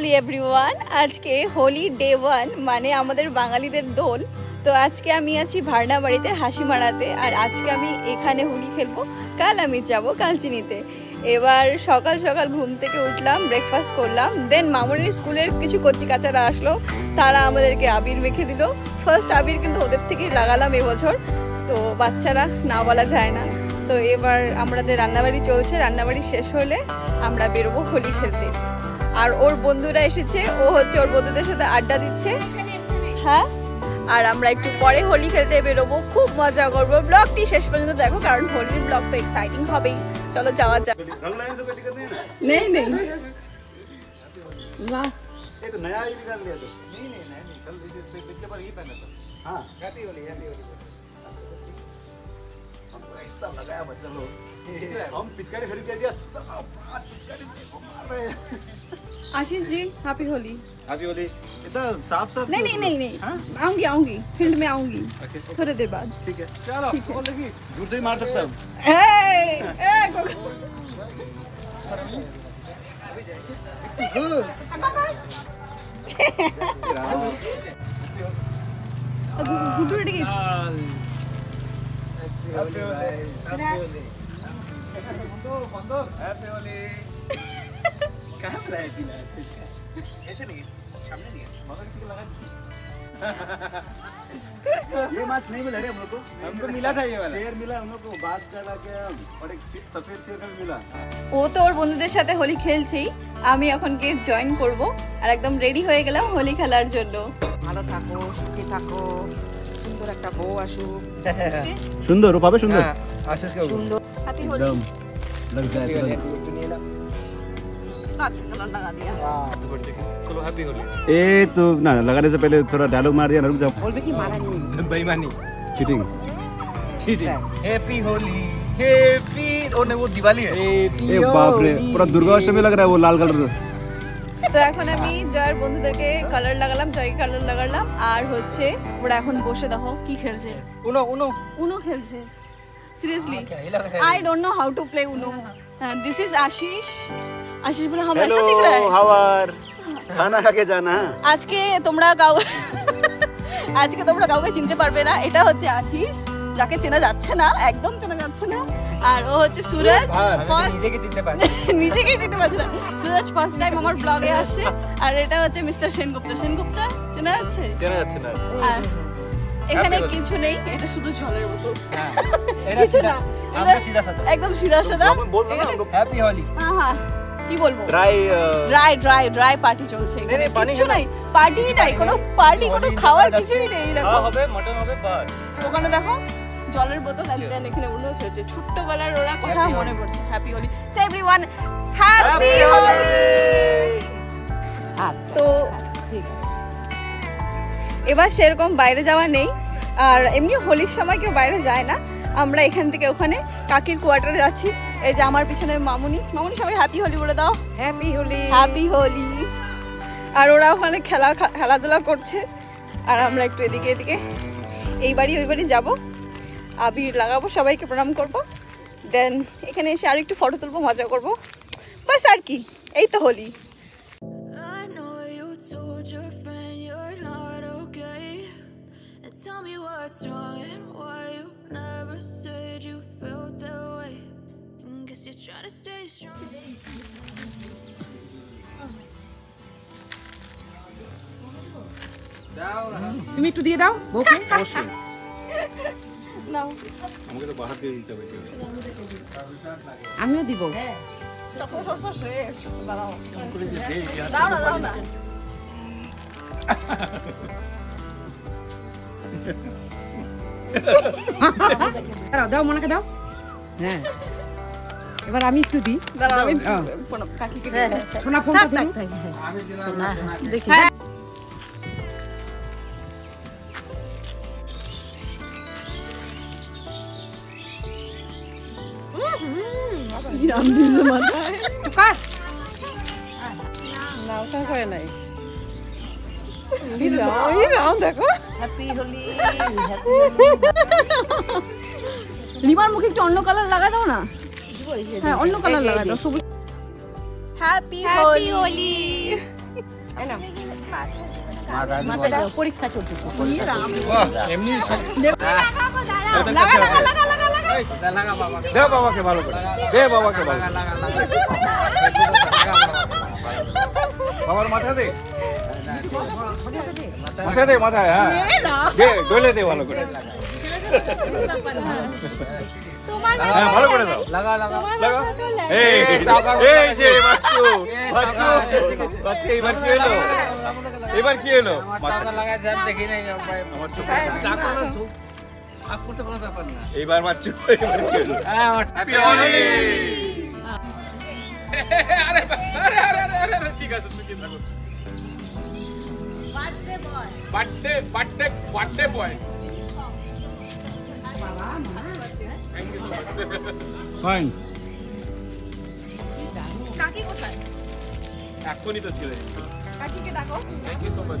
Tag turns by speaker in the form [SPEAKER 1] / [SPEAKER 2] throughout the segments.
[SPEAKER 1] Holi everyone আজকে Holi day one মানে আমাদের বাঙালিদের দোল। তো আজকে আমি আছি ভার্না বাড়িতে হাসি মারাতে আর আজকে আমি এখানে হোলি খেলব। কাল আমি যাব কালচিনিতে। এবার সকাল সকাল ঘুম থেকে উঠলাম ব্রেকফাস্ট করলাম দেন মামুনির স্কুলের কিছু কচি কাচারা আসলো, তারা আমাদেরকে আবির মেখে দিল। ফার্স্ট আবির কিন্তু ওদের থেকেই লাগালাম এবছর, তো বাচ্চারা না বলা যায় না। তো এবার আমাদের রান্নাবাড়ি চলছে রান্নাবাড়ি শেষ হলে আমরা বেরোবো হোলি খেলতে আর ওর বন্ধুরা এসেছে ও হচ্ছে ওর বন্ধুদের সাথে আড্ডা দিচ্ছে হ্যাঁ আর আমরা একটু পরে হোলি খেলতে বেরোবো খুব মজা করবো ব্লগটি শেষ পর্যন্ত দেখো কারণ হোলির ব্লগ তো এক্সাইটিং হবেই চলো যাওয়া যাক
[SPEAKER 2] रंग लाने से कोई दिक्कत नहीं है ना
[SPEAKER 1] নেই নেই বাহ
[SPEAKER 2] ये तो नया ही निकाल लिया तो
[SPEAKER 3] नहीं नहीं नहीं नहीं कल पिछले पिछले बार ये पहना था
[SPEAKER 2] हाँ
[SPEAKER 3] हैप्पी होली हैप्पी होली
[SPEAKER 2] हमको ऐसा लगाया बच्चा लोग हम पिचकारी खरीद के दिया सब आज पिचकारी को मार रहे हैं
[SPEAKER 1] आशीष जी हैप्पी होली।
[SPEAKER 2] हैप्पी होली। इतना साफ़ साफ़
[SPEAKER 1] नहीं नहीं नहीं। नहीं आऊँगी आऊँगी। फ़ील्ड में आऊँगी। थोड़ी देर बाद।
[SPEAKER 2] ठीक है।
[SPEAKER 3] चलो ठीक है।
[SPEAKER 2] दूर से ही मार सकता हूँ। कहाँ से लाए पीला इसका
[SPEAKER 3] ऐसे नहीं सामने नहीं है मगर किसी को लगा
[SPEAKER 2] ये माछ नहीं मिला रे हम लोग को
[SPEAKER 3] हमको मिला था ये वाला
[SPEAKER 2] शेर मिला हम लोग को बात करा के और एक सफेद शेर का भी मिला
[SPEAKER 1] ও তো ওর বন্ধুদের সাথে হোলি খেলছেই আমি এখন গিয়ে জয়েন করব আর একদম রেডি হয়ে গেলাম হোলি খেলার জন্য
[SPEAKER 4] ভালো থাকো সুখী থাকো সুন্দর একটা বউ আসুক
[SPEAKER 2] সুন্দর ও পাবে সুন্দর
[SPEAKER 3] आशीष का
[SPEAKER 4] সুন্দর
[SPEAKER 1] হ্যাপি হোলি
[SPEAKER 2] एकदम लग जाए तुरंत।
[SPEAKER 1] আচ্ছা কালার লাগা দিয়া
[SPEAKER 3] चलो हैप्पी होली
[SPEAKER 2] ए तो ना लगाने से पहले थोड़ा डायलॉग मार दिया ना रुक जाओ
[SPEAKER 4] বলবে কি মারা নেই
[SPEAKER 3] बेईमानी
[SPEAKER 2] cheating
[SPEAKER 3] cheating happy Holi happy और नहीं वो दिवाली है
[SPEAKER 2] ए बाप रे पूरा दुर्गा अष्टमी लग रहा है वो लाल कलर
[SPEAKER 1] তো এখন আমি জয়ের বন্ধুদেরকে কালার লাগালাম জয়কে কালার লাগালাম আর হচ্ছে ওরা এখন বসে দেখো কি খেলছে
[SPEAKER 3] उनो उनो
[SPEAKER 1] উনো খেলছে সিরিয়াসলি
[SPEAKER 3] क्या ही लग रहा
[SPEAKER 1] I don't know how to play Uno this is Ashish Ashish बोला हम ऐसा दिख रहा है
[SPEAKER 2] हाउ आर खाना खा के जाना
[SPEAKER 1] আজকে তোমরা কাউ আজকে তোমরা কাউকে চিনতে পারবে না এটা হচ্ছে আশিস যাকে চেনা যাচ্ছে না একদম চেনা যাচ্ছে না আর ও হচ্ছে সুরজ ফার্স্ট
[SPEAKER 3] নিজেকে চিনতে পারি
[SPEAKER 1] নিজেকেই চিনতে পারছে না সুরজ ফার্স্ট টাইম আমার ব্লগে আসছে আর এটা হচ্ছে মিস্টার সেনগুপ্ত সেনগুপ্ত চেনা যাচ্ছে
[SPEAKER 3] চেনা যাচ্ছে না
[SPEAKER 1] আর এখানে কিছু নেই এটা শুধু জলের বোতল। কিছু না একদম সিধা সাদা
[SPEAKER 3] হ্যাপি হলি।
[SPEAKER 1] হ্যাঁ হ্যাঁ কি বলব?
[SPEAKER 2] Dry
[SPEAKER 1] dry dry dry party চলছে এখানে।
[SPEAKER 3] কিছু
[SPEAKER 1] নাই পার্টি নাই। কোনো পার্টি কোনো খাওয়ার কিছুই নেই দেখো।
[SPEAKER 3] হবে মটন হবে বাস।
[SPEAKER 1] ওখানে দেখো জলের বোতল আর এখানে উন্নত হয়েছে। ছোট্টবেলার ওরা কথা মনে পড়ছে। Happy Holi. So everyone happy
[SPEAKER 4] Holi
[SPEAKER 1] তো এবার সেরকম বাইরে যাওয়া নেই। আর এমনি হোলির সময় কেউ বাইরে যায় না। আমরা এখান থেকে ওখানে কাকির কোয়ার্টারে যাচ্ছি। এই যে আমার পিছনে মামুনি। মামুনি সবাই হ্যাপি হোলি বলে দাও।
[SPEAKER 4] হ্যাপি হোলি
[SPEAKER 1] হ্যাপি হোলি আর ওরা ওখানে খেলা খেলাধুলা করছে। আর আমরা একটু এদিকে এদিকে। এই বাড়ি ওই বাড়ি যাব। আবির লাগাবো সবাইকে প্রণাম করব। দেন এখানে এসে আর একটু ফটো তুলবো মজা করব। বাস আর কি এই তো Holi
[SPEAKER 5] what's wrong and why you never said you felt that way. And guess you're trying to stay strong.
[SPEAKER 4] তুমি একটু দিয়ে দাও বউকে
[SPEAKER 2] অবশ্যই
[SPEAKER 1] নাও
[SPEAKER 2] আমাকে তো বাহার দিয়ে দিতে হবে
[SPEAKER 4] আমিও দিব
[SPEAKER 1] দাও না দাও না
[SPEAKER 4] দাও দাও মনাকে দাও। হ্যাঁ। এবার আমি একটু দিই।
[SPEAKER 1] ফোন কাকিকে দিয়ে দিই।
[SPEAKER 4] সোনা দিই দেখি
[SPEAKER 1] ইরাম দিল মাথায়
[SPEAKER 4] একটু কাট
[SPEAKER 6] না। ওটা করে। নাই।
[SPEAKER 1] ইরাম
[SPEAKER 6] দেখো
[SPEAKER 1] রিমার মুখে একটু অন্য কালার লাগা দাও না হ্যাঁ অন্য কালার লাগা দাও সবুজ হ্যাপি হোলি
[SPEAKER 4] পরীক্ষা চলছে তো।
[SPEAKER 3] এমনি
[SPEAKER 1] লাগা লাগা লাগা লাগা
[SPEAKER 2] দে বাবাকে ভালো করে দে বাবাকে ভালো বাবার মাথা দে। মাথা দে মাথায় হ্যাঁ। দে ডলে দে ভালো করে। হ্যাঁ ভালো করে দাও।
[SPEAKER 3] লাগা লাগা।
[SPEAKER 2] লাগা। এই এই যে বাচ্চু বাচ্চু বাচ্চু এবার কি হলো? এবার কি হলো?
[SPEAKER 3] টাকা লাগাই যান দেখি নাই
[SPEAKER 2] আমার চোখ
[SPEAKER 3] টাকা না সাফ করতে কোনো ব্যাপার না।
[SPEAKER 2] এইবার বাচ্চু এবার কি হলো?
[SPEAKER 3] হ্যাঁ আমার আরে ঠিক আছে সুখী থাকো। Birthday birthday birthday boy. Thank you so much
[SPEAKER 2] fine
[SPEAKER 1] কাকি কোথায়?
[SPEAKER 3] এখনই তো ছিল
[SPEAKER 1] কাকিকে ডাকো।
[SPEAKER 3] থ্যাংক ইউ সো মাচ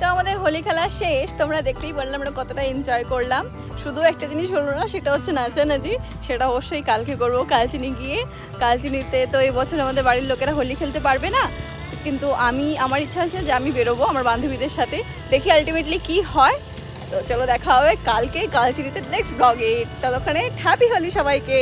[SPEAKER 1] তো আমাদের হোলি খেলা শেষ, তোমরা দেখতেই পারলাম আমরা কতটা এনজয় করলাম। শুধু একটা জিনিস হলো না, সেটা হচ্ছে নাচানাচি, সেটা অবশ্যই কালকে করব কালচিনি গিয়ে। কালচিনিতে তো এই বছর আমাদের বাড়ির লোকেরা হোলি খেলতে পারবে না, কিন্তু আমি, আমার ইচ্ছা আছে যে আমি বেরোবো আমার বান্ধবীদের সাথে, দেখি আলটিমেটলি কি হয়। তো চলো দেখা হবে কালকে কালচিনিতে নেক্সট ব্লগে ততক্ষণে হ্যাপি হোলি সবাইকে।